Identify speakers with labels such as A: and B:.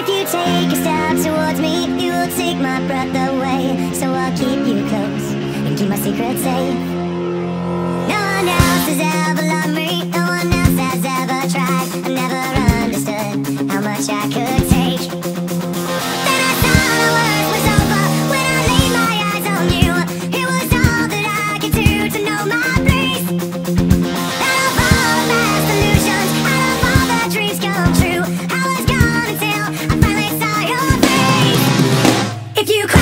A: If you take a step towards me, you will take my breath away. So I'll keep you close and keep my secret safe. you.